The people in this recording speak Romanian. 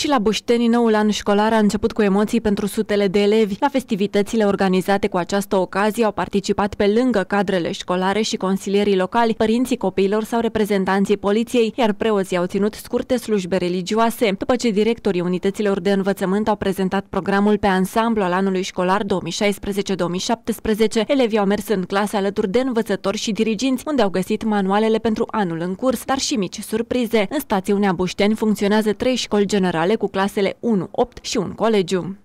Și la Bușteni, noul an școlar a început cu emoții pentru sutele de elevi. La festivitățile organizate cu această ocazie au participat pe lângă cadrele școlare și consilierii locali, părinții copiilor sau reprezentanții poliției, iar preoții au ținut scurte slujbe religioase. După ce directorii unităților de învățământ au prezentat programul pe ansamblu al anului școlar 2016-2017, elevii au mers în clase alături de învățători și diriginți, unde au găsit manualele pentru anul în curs, dar și mici surprize. În stațiunea Bușteni funcționează trei școli generale cu clasele 1, 8 și un colegiu.